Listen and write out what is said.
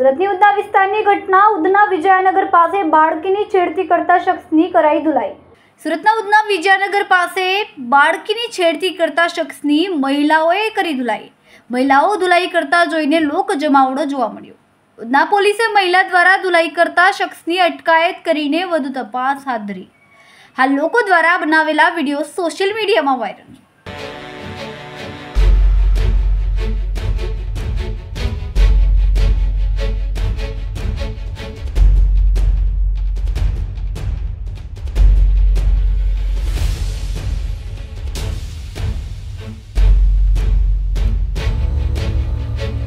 સુરતની ઉધના વિસ્તારની ઘટના ઉધના વિજયનગર પાસે બાળકીની છેડતી કરતા શખ્સની કરાઈ ધુલાઈ. સુરતના ઉધના વિજયનગર પાસે બાળકીની છેડતી કરતા શખ્સની મહિલાઓએ કરી ધુલાઈ. મહિલાઓ ધુલાઈ કરતા જોઈને લોક જમાવડો જોવા મળ્યો. ઉધના પોલીસે મહિલા દ્વારા ધુલાઈ કરતા શખ્સની અટકાયત કરીને વધુ તપાસ હાથ ધરી. હાલ લોકો દ્વારા બનાવેલા વીડિયો સોશિયલ મીડિયામાં વાયરલ.